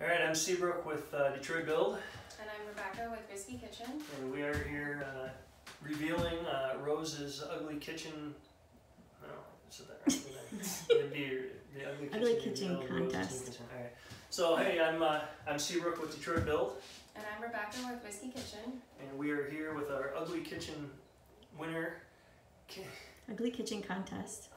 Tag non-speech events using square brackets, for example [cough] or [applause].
All right, I'm Seabrook with uh, Detroit Build, And I'm Rebecca with Whiskey Kitchen. and we are here uh, revealing uh, Rose's ugly kitchen. No, I said that right? [laughs] It'd be the ugly kitchen. Ugly kitchen contest. kitchen. All right. So hey, I'm uh, I'm Seabrook with Detroit Build, And I'm Rebecca with Whiskey Kitchen. and we are here with our ugly kitchen winner. Ugly kitchen contest.